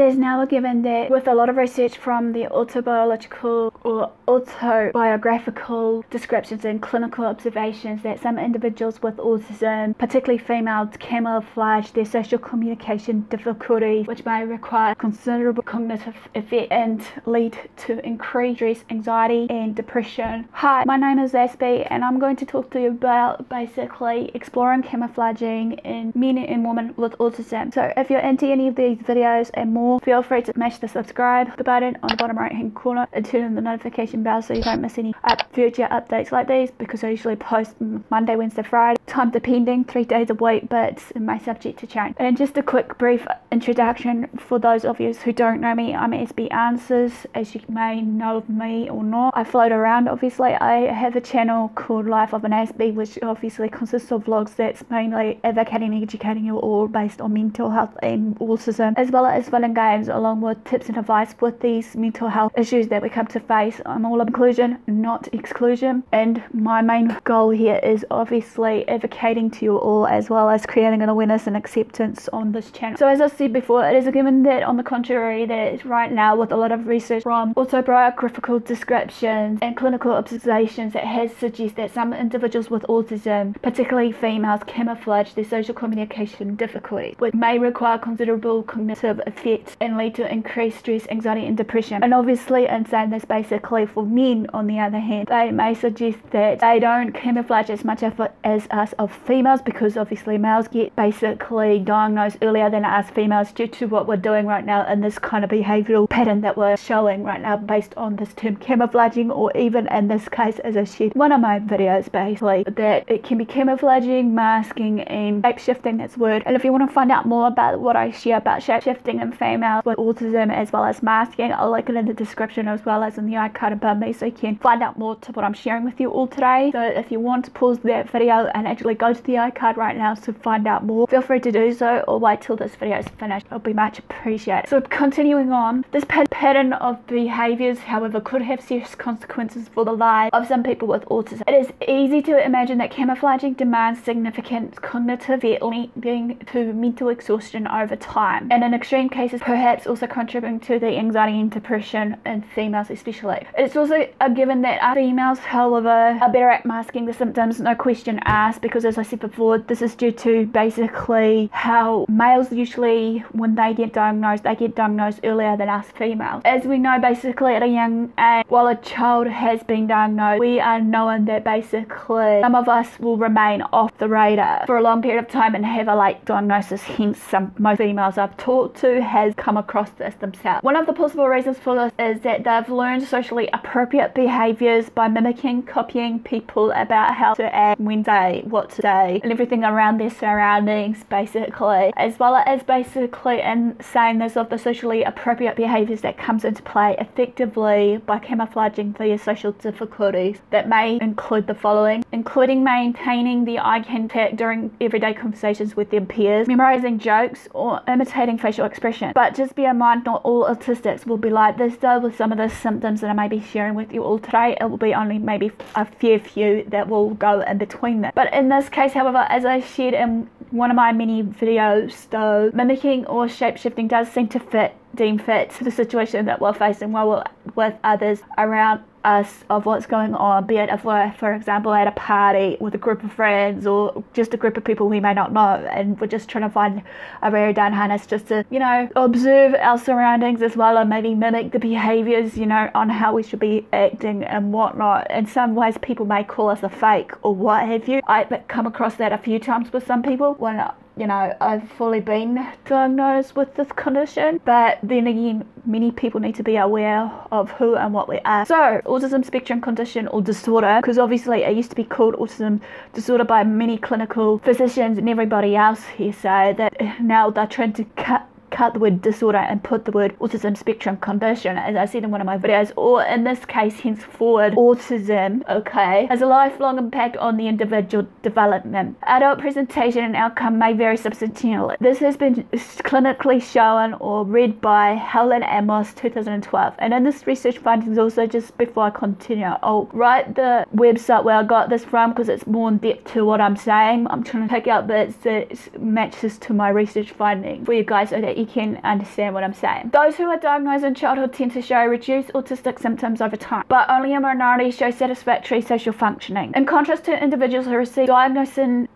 There's now a given that with a lot of research from the autobiological or autobiographical descriptions and clinical observations that some individuals with autism, particularly females, camouflage their social communication difficulties, which may require considerable cognitive effect and lead to increased stress, anxiety, and depression. Hi, my name is Aspie, and I'm going to talk to you about basically exploring camouflaging in men and women with autism. So, if you're into any of these videos and more, feel free to smash the subscribe the button on the bottom right hand corner and turn on the notification bell so you don't miss any future updates like these because I usually post Monday, Wednesday, Friday, time depending, three days a week, but may subject to change. And just a quick brief introduction for those of you who don't know me, I'm Aspie Answers, as you may know of me or not. I float around obviously. I have a channel called Life of an Aspie, which obviously consists of vlogs that's mainly advocating and educating you all based on mental health and autism, as well as fun and games along with tips and advice with these mental health issues that we come to face. I'm all inclusion, not exclusion, and my main goal here is obviously advocating to you all as well as creating an awareness and acceptance on this channel. So as I said before, it is a given that on the contrary that right now with a lot of research from autobiographical descriptions and clinical observations that has suggested that some individuals with autism, particularly females, camouflage their social communication difficulties, which may require considerable cognitive effects and lead to increased stress, anxiety, and depression. And obviously, in saying this, basically for men, on the other hand, they may suggest that they don't camouflage as much effort as us of females because obviously males get basically diagnosed earlier than us females due to what we're doing right now and this kind of behavioral pattern that we're showing right now based on this term camouflaging or even in this case as I shared one of my videos basically that it can be camouflaging, masking and shape shifting that's word. And if you want to find out more about what I share about shape shifting in females with autism as well as masking I'll link it in the description as well as in the icon above me so you can find out more to what I'm sharing with you all today. So if you want to pause that video and actually go to the iCard right now to find out more. Feel free to do so or wait till this video is finished. It'll be much appreciated. So continuing on this pattern of behaviors however could have serious consequences for the lives of some people with autism. It is easy to imagine that camouflaging demands significant cognitive leading to mental exhaustion over time. And in extreme cases perhaps also contributing to the anxiety and depression in females especially. It's also a given that females however are better at masking the symptoms no question asked because as I said before this is due to basically how males usually when they get diagnosed they get diagnosed earlier than us females. As we know basically at a young age while a child has been diagnosed we are knowing that basically some of us will remain off the radar for a long period of time and have a late diagnosis. Hence some most females I've talked to has come across this themselves. One of the possible reasons for this is that they've learned socially appropriate behaviors by mimicking copying people about how to act when they what to say and everything around their surroundings basically as well as basically in saying this of the socially appropriate behaviors that comes into play effectively by camouflaging their social difficulties. That may include the following including maintaining the eye contact during everyday conversations with their peers memorizing jokes or imitating facial expression but just be in mind not all autistics will be like this though with some of the symptoms that I may be sharing with you all today. It will be only maybe a fair few that will go in between that. But in this case however as I shared in one of my many videos though mimicking or shapeshifting does seem to fit deem fit to the situation that we're facing while we're with others around us of what's going on, be it if we're, for example, at a party with a group of friends or just a group of people we may not know, and we're just trying to find a rare down harness just to, you know, observe our surroundings as well and maybe mimic the behaviors, you know, on how we should be acting and whatnot. In some ways, people may call us a fake or what have you. I've come across that a few times with some people when you know, I've fully been diagnosed with this condition, but then again, many people need to be aware of who and what we are. So, autism spectrum condition or disorder, because obviously it used to be called autism disorder by many clinical physicians and everybody else here, so that now they're trying to cut cut the word disorder and put the word autism spectrum condition, as I said in one of my videos, or in this case, henceforward, autism, okay, has a lifelong impact on the individual development. Adult presentation and outcome may vary substantially. This has been clinically shown or read by Helen Amos 2012. And in this research findings, also just before I continue, I'll write the website where I got this from because it's more in depth to what I'm saying. I'm trying to take out bits that matches to my research finding for you guys so that you can understand what I'm saying. Those who are diagnosed in childhood tend to show reduced autistic symptoms over time, but only a minority show satisfactory social functioning. In contrast to individuals who receive diagnoses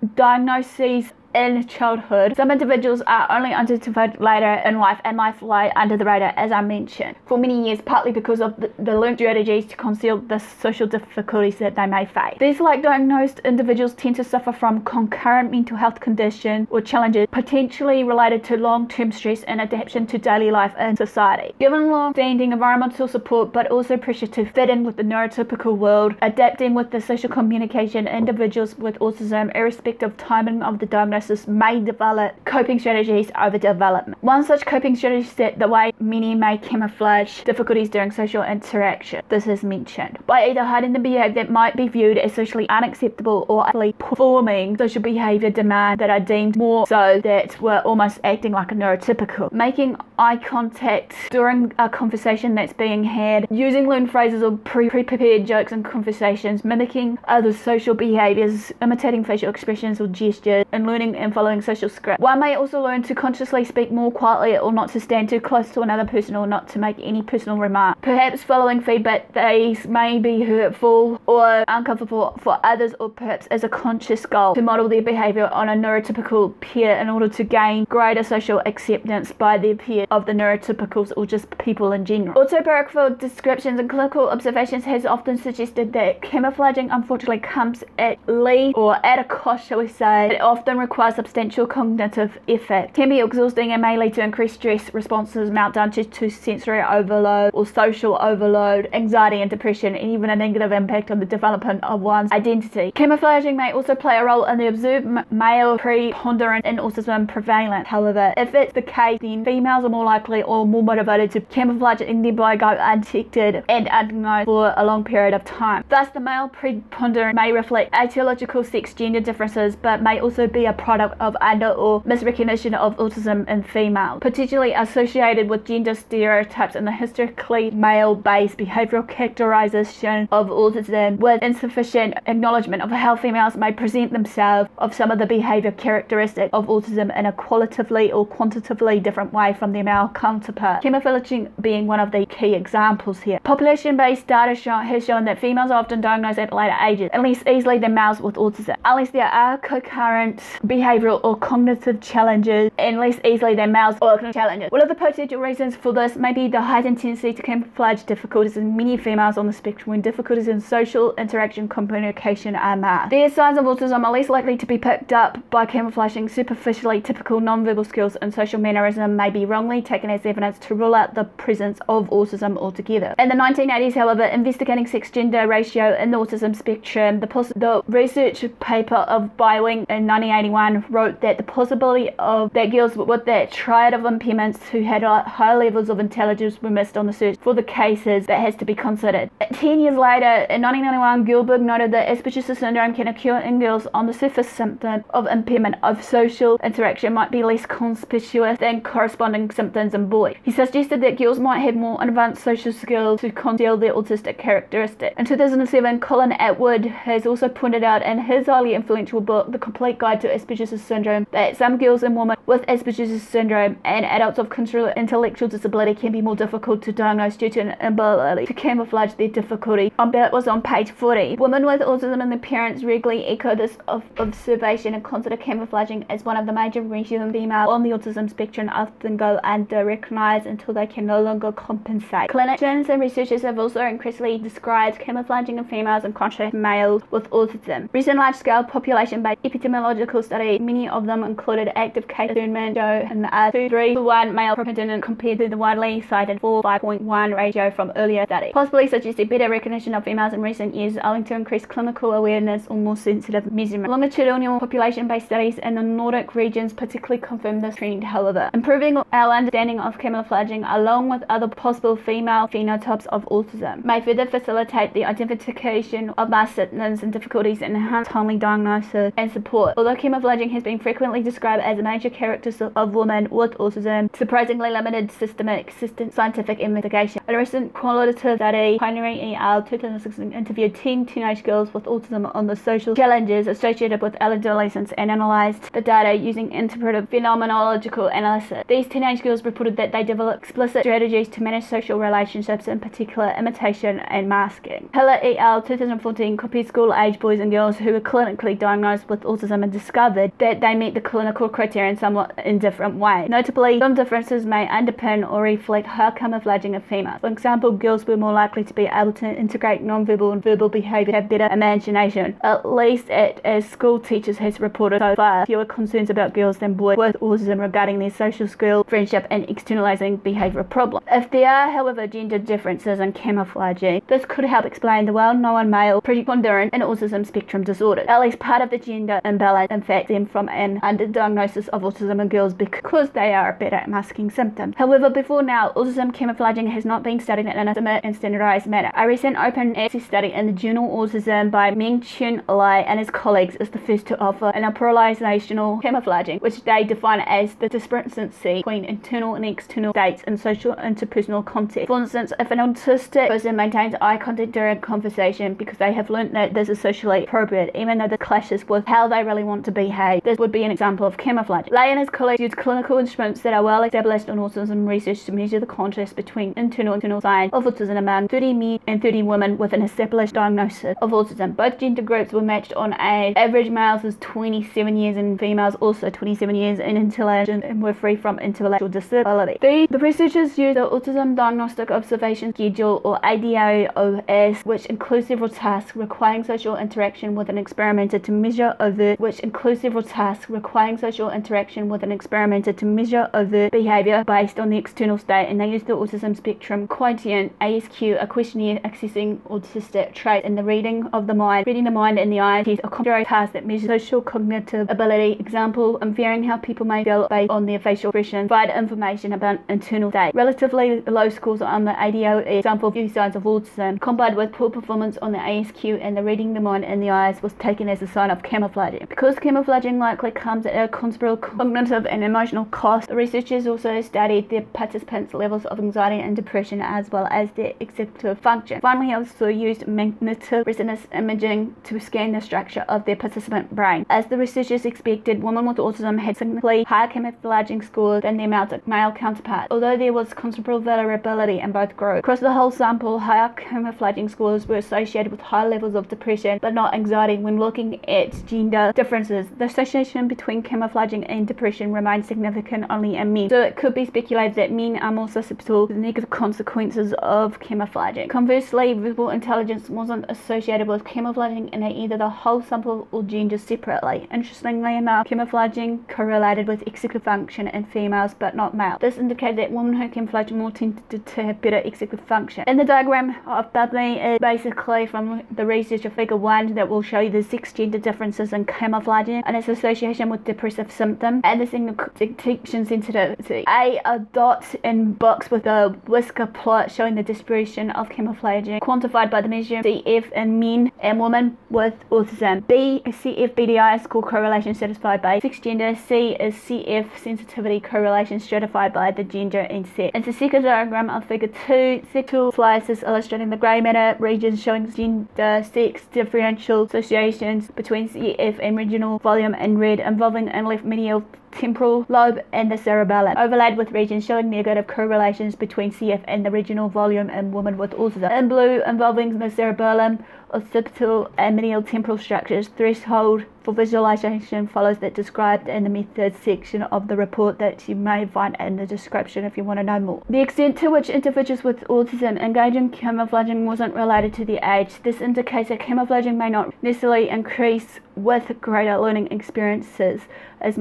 in childhood. Some individuals are only identified later in life and life lie under the radar, as I mentioned, for many years, partly because of the, the learned strategies to conceal the social difficulties that they may face. These like diagnosed individuals tend to suffer from concurrent mental health conditions or challenges potentially related to long-term stress and adaptation to daily life and society. Given long-standing environmental support but also pressure to fit in with the neurotypical world, adapting with the social communication individuals with autism, irrespective of timing of the diagnosis may develop coping strategies over development. One such coping strategy is the way many may camouflage difficulties during social interaction. This is mentioned by either hiding the behavior that might be viewed as socially unacceptable or performing social behavior demands that are deemed more so that we're almost acting like a neurotypical. Making eye contact during a conversation that's being had, using learned phrases or pre-prepared jokes and conversations, mimicking other social behaviors, imitating facial expressions or gestures, and learning and following social script. One may also learn to consciously speak more quietly or not to stand too close to another person or not to make any personal remark. Perhaps following feedback these may be hurtful or uncomfortable for others or perhaps as a conscious goal to model their behavior on a neurotypical peer in order to gain greater social acceptance by their peer of the neurotypicals or just people in general. Autobiographical descriptions and clinical observations has often suggested that camouflaging unfortunately comes at least or at a cost shall we say. It often requires substantial cognitive effort, can be exhausting and may lead to increased stress responses, meltdown due to sensory overload or social overload, anxiety and depression, and even a negative impact on the development of one's identity. Camouflaging may also play a role in the observed male preponderance in autism prevalence. However, if it's the case, then females are more likely or more motivated to camouflage and thereby go undetected and undiagnosed for a long period of time. Thus, the male preponderance may reflect etiological sex gender differences, but may also be a product of under or misrecognition of autism in females, particularly associated with gender stereotypes and the historically male-based behavioral characterization of autism with insufficient acknowledgement of how females may present themselves of some of the behavior characteristics of autism in a qualitatively or quantitatively different way from their male counterpart. Camouflaging being one of the key examples here. Population-based data show, has shown that females are often diagnosed at later ages, and less easily than males with autism, unless there are behavior behavioral or cognitive challenges and less easily than males or challenges. One of the potential reasons for this may be the heightened tendency to camouflage difficulties in many females on the spectrum when difficulties in social interaction communication are marked. Their signs of autism are less likely to be picked up by camouflaging superficially typical nonverbal skills and social mannerism may be wrongly taken as evidence to rule out the presence of autism altogether. In the 1980s, however, investigating sex-gender ratio in the autism spectrum, the, the research paper of by Wing in 1981 wrote that the possibility of that girls with that triad of impairments who had high levels of intelligence were missed on the search for the cases that has to be considered. Ten years later, in 1991, Gillberg noted that Asperger's syndrome can occur in girls on the surface symptom of impairment of social interaction might be less conspicuous than corresponding symptoms in boys. He suggested that girls might have more advanced social skills to conceal their autistic characteristic. In 2007, Colin Attwood has also pointed out in his highly influential book, The Complete Guide to Asperger's Asperger's syndrome that some girls and women with Asperger's syndrome and adults of intellectual disability can be more difficult to diagnose due to an inability to camouflage their difficulty. On that was on page 40. Women with autism and their parents regularly echo this observation and consider camouflaging as one of the major reasons females on the autism spectrum often go under-recognized until they can no longer compensate. Clinicians and researchers have also increasingly described camouflaging in females and contrast males with autism. Recent large-scale population-based epidemiological studies Many of them included active case discernment ratio and a 2 3 to 1 male preponderance compared to the widely cited 4 5.1 ratio from earlier studies, possibly suggesting better recognition of females in recent years owing to increased clinical awareness or more sensitive measurement. Longitudinal population-based studies in the Nordic regions particularly confirm this trend, however. Improving our understanding of camouflaging along with other possible female phenotypes of autism may further facilitate the identification of mass symptoms and difficulties and enhance timely diagnosis and support. Although camouflaging has been frequently described as a major characteristic of women with autism, surprisingly limited systemic scientific investigation. A recent qualitative study, Pioneering et al. 2016, interviewed 10 teenage girls with autism on the social challenges associated with adolescence and analyzed the data using interpretive phenomenological analysis. These teenage girls reported that they developed explicit strategies to manage social relationships, in particular imitation and masking. Hiller et al. 2014 copied school-age boys and girls who were clinically diagnosed with autism and discovered that they meet the clinical criterion somewhat in different ways. Notably, some differences may underpin or reflect her camouflaging of females. For example, girls were more likely to be able to integrate non-verbal and verbal behaviour, have better imagination. At least it, as school teachers has reported so far, fewer concerns about girls than boys with autism regarding their social skills, friendship and externalizing behavioural problems. If there are, however, gender differences in camouflaging, this could help explain the well-known male preponderance in autism spectrum disorder. At least part of the gender imbalance in fact from an underdiagnosis of autism in girls because they are better at masking symptoms. However, before now, autism camouflaging has not been studied in a intimate and standardized manner. A recent open access study in the journal Autism by Meng-Chuan Lai and his colleagues is the first to offer an operational camouflaging, which they define as the discrepancy between internal and external states in social interpersonal context. For instance, if an autistic person maintains eye contact during conversation because they have learned that this is socially appropriate, even though this clashes with how they really want to behave, this would be an example of camouflage. Lai and his colleagues used clinical instruments that are well established in autism research to measure the contrast between internal and external signs of autism among 30 men and 30 women with an established diagnosis of autism. Both gender groups were matched on age. Average males was 27 years and females also 27 years in intelligence and were free from intellectual disability. The, the researchers used the Autism Diagnostic Observation Schedule or ADOS, which includes several tasks requiring social interaction with an experimenter to measure overt, which includes several tasks requiring social interaction with an experimenter to measure overt behavior based on the external state, and they used the Autism Spectrum Quotient ASQ, a questionnaire assessing autistic traits in the reading of the mind, reading the mind and the eyes, is a computer task that measures social cognitive ability. Example, inferring how people may feel based on their facial expression, provide information about internal state. Relatively low scores on the ADO example few signs of autism, combined with poor performance on the ASQ and the reading the mind and the eyes was taken as a sign of camouflaging. Because camouflaging likely comes at a considerable cognitive and emotional cost, the researchers also studied the participants' levels of anxiety and depression as well as their executive function. Finally, also used magnetic resonance imaging to scan the structure of their participant brain. As the researchers expected, women with autism had significantly higher camouflaging scores than their male counterparts, although there was considerable variability in both groups. Across the whole sample, higher camouflaging scores were associated with high levels of depression but not anxiety when looking at gender differences. The association between camouflaging and depression remains significant only in men, so it could be speculated that men are more susceptible to the negative consequences of camouflaging. Conversely, verbal intelligence wasn't associated with camouflaging in either the whole sample or gender separately. Interestingly enough, camouflaging correlated with executive function in females but not males. This indicated that women who camouflage more tended to have better executive function. In the diagram above me is basically from the research of figure 1 that will show you the six gender differences in camouflaging and its association with depressive symptoms and the detection sensitivity. A, a dot in box with a whisker plot showing the distribution of camouflaging quantified by the measure CF in men and women with autism. B, is CF BDI score correlation stratified by sex gender. C is CF sensitivity correlation stratified by the gender and sex. It's a second diagram of figure 2. Sagittal slices illustrating the grey matter regions showing gender, sex differential associations between CF and regional volume in red involving in left medial temporal lobe and the cerebellum, overlaid with regions showing negative correlations between CF and the regional volume in women with autism. In blue, involving the cerebellum, occipital and medial temporal structures, threshold for visualization follows that described in the methods section of the report that you may find in the description if you want to know more. The extent to which individuals with autism engage in camouflaging wasn't related to the age. This indicates that camouflaging may not necessarily increase with greater learning experiences as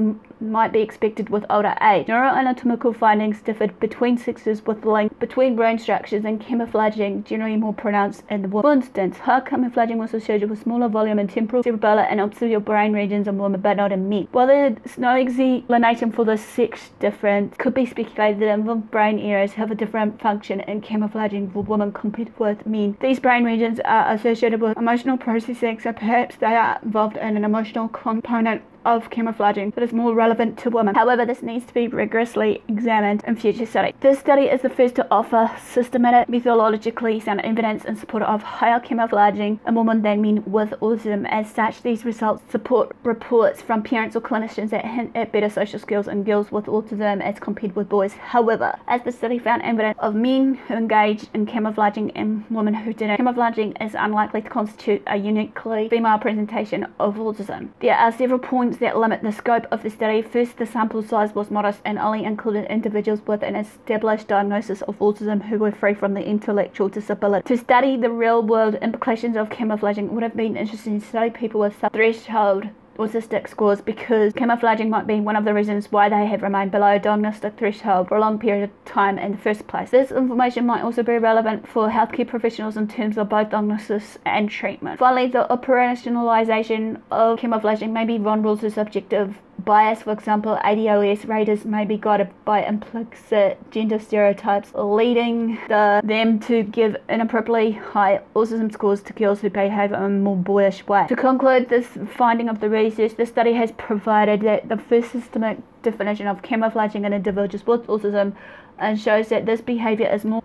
might be expected with older age. Neuroanatomical findings differed between sexes with the link between brain structures and camouflaging generally more pronounced in the woman. For instance, her camouflaging was associated with smaller volume in temporal, cerebellar and occipital brain regions in women but not in men. While there's no explanation for the sex difference, could be speculated that involved brain areas have a different function in camouflaging for women compared with men. These brain regions are associated with emotional processing, so perhaps they are involved in an emotional component of camouflaging that is more relevant to women. However, this needs to be rigorously examined in future study. This study is the first to offer systematic, methodologically sound evidence in support of higher camouflaging in women than men with autism. As such, these results support reports from parents or clinicians that hint at better social skills in girls with autism as compared with boys. However, as the study found evidence of men who engaged in camouflaging and women who didn't, camouflaging is unlikely to constitute a uniquely female presentation of autism. There are several points that limit the scope of the study. First, the sample size was modest and only included individuals with an established diagnosis of autism who were free from the intellectual disability. To study the real world implications of camouflaging would have been interesting to study people with some threshold autistic scores because camouflaging might be one of the reasons why they have remained below diagnostic threshold for a long period of time in the first place. This information might also be relevant for healthcare professionals in terms of both diagnosis and treatment. Finally, the operationalization of camouflaging may be vulnerable to subjective bias. For example, ADOS raters may be guided by implicit gender stereotypes, leading the, them to give inappropriately high autism scores to girls who behave in a more boyish way. To conclude this finding of the research, the study has provided that the first systemic definition of camouflaging in individuals with autism and shows that this behavior is more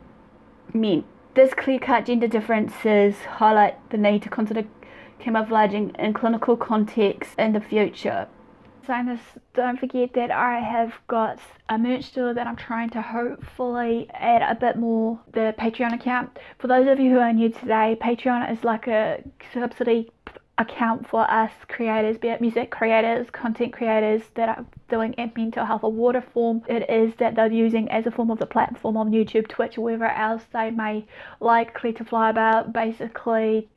men. This clear-cut gender differences highlight the need to consider camouflaging in clinical contexts in the future this, don't forget that I have got a merch store that I'm trying to hopefully add a bit more the Patreon account. For those of you who are new today, Patreon is like a subsidy account for us creators, be it music creators, content creators that are doing mental health or water form it is that they're using as a form of the platform on YouTube, Twitch, wherever else they may likely to fly about. Basically,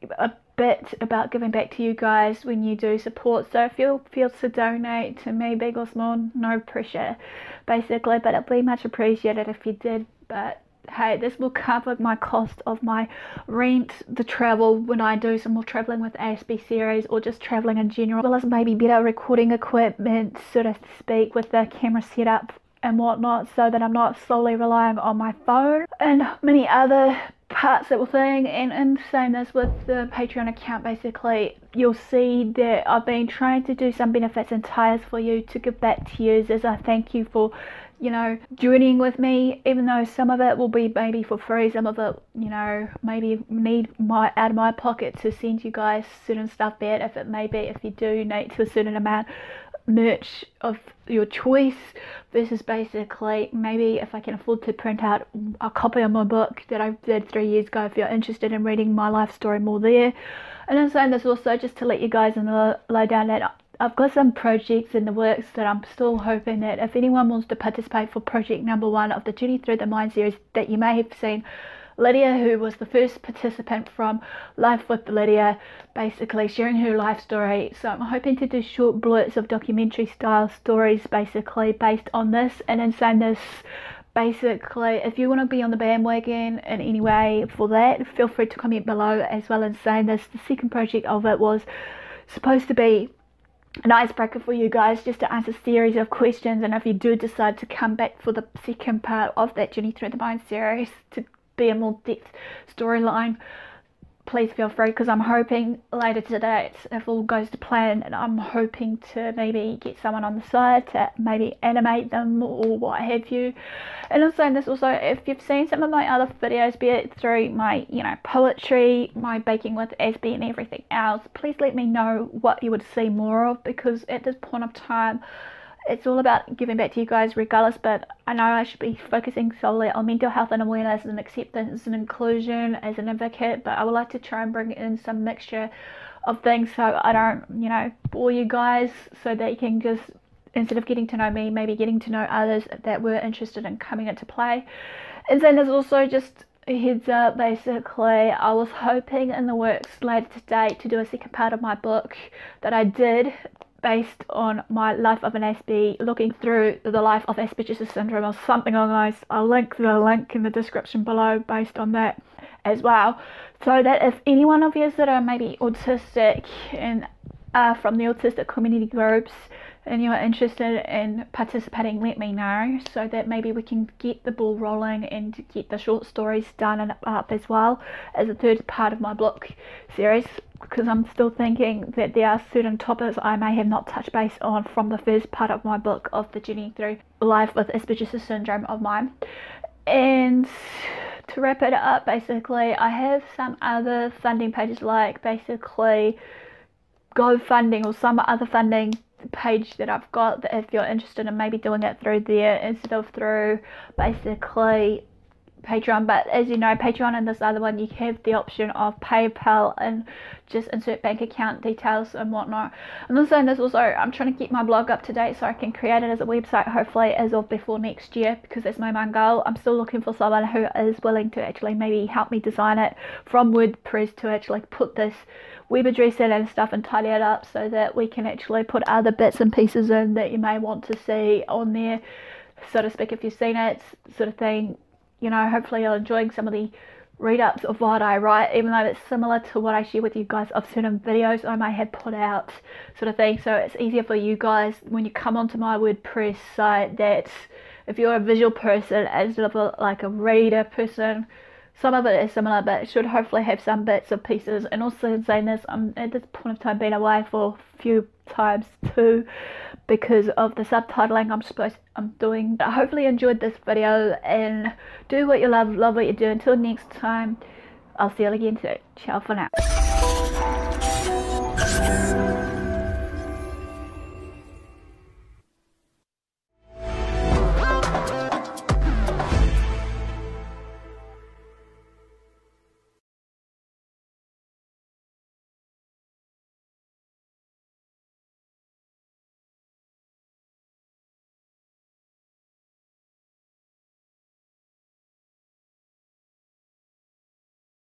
bit about giving back to you guys when you do support. So feel feel to donate to me, big or small, no pressure, basically. But it'd be much appreciated if you did. But hey, this will cover my cost of my rent, the travel when I do some more traveling with Aspie series or just traveling in general, as well as maybe better recording equipment, so to speak, with the camera setup and whatnot, so that I'm not solely relying on my phone and many other parts that were thing and saying this with the patreon account basically you'll see that i've been trying to do some benefits and tires for you to give back to you as i thank you for you know journeying with me even though some of it will be maybe for free some of it you know maybe need my out of my pocket to send you guys certain stuff bad if it may be if you do need to a certain amount merch of your choice versus basically maybe if I can afford to print out a copy of my book that I did three years ago if you're interested in reading my life story more there. And I'm saying this also just to let you guys know lay down that I've got some projects in the works that I'm still hoping that if anyone wants to participate for project number one of the Journey Through the Mind series that you may have seen Lydia, who was the first participant from Life with Lydia, basically sharing her life story. So I'm hoping to do short blurts of documentary style stories basically based on this and in saying this basically if you want to be on the bandwagon in any way for that feel free to comment below as well as saying this the second project of it was supposed to be an icebreaker for you guys just to answer a series of questions and if you do decide to come back for the second part of that journey through the mind series to be a more depth storyline, please feel free because I'm hoping later today, if all goes to plan, and I'm hoping to maybe get someone on the side to maybe animate them or what have you. And I'm saying this also, if you've seen some of my other videos, be it through my, you know, poetry, my baking with Aspie and everything else, please let me know what you would see more of because at this point of time, it's all about giving back to you guys regardless but i know i should be focusing solely on mental health and awareness and acceptance and inclusion as an advocate but i would like to try and bring in some mixture of things so i don't you know bore you guys so that you can just instead of getting to know me maybe getting to know others that were interested in coming into play. And then there's also just a heads up basically i was hoping in the works later today to do a second part of my book that i did based on my life of an Aspie, looking through the life of Asperger's syndrome or something along those. I'll link the link in the description below based on that as well. So that if any one of you that are maybe autistic and are from the autistic community groups, and you're interested in participating, let me know so that maybe we can get the ball rolling and get the short stories done and up as well as a third part of my book series because I'm still thinking that there are certain topics I may have not touched base on from the first part of my book of the journey through life with Asperger's syndrome of mine. And to wrap it up, basically, I have some other funding pages like basically GoFunding or some other funding page that I've got that if you're interested in maybe doing it through there instead of through basically Patreon. But as you know, Patreon and this other one, you have the option of PayPal and just insert bank account details and whatnot. I'm also saying this also, I'm trying to keep my blog up to date so I can create it as a website hopefully as of before next year because that's my main goal. I'm still looking for someone who is willing to actually maybe help me design it from WordPress to actually put this web address in and stuff and tidy it up so that we can actually put other bits and pieces in that you may want to see on there so to speak if you've seen it sort of thing you know, hopefully you're enjoying some of the read ups of what I write, even though it's similar to what I share with you guys of certain videos I may have put out, sort of thing. So it's easier for you guys when you come onto my WordPress site that if you're a visual person as of like a reader person, some of it is similar, but it should hopefully have some bits and pieces. And also in saying this, I'm um, at this point of time being away for a few times too because of the subtitling I'm supposed I'm doing. I hopefully enjoyed this video and do what you love, love what you do. Until next time, I'll see you again soon. Ciao for now.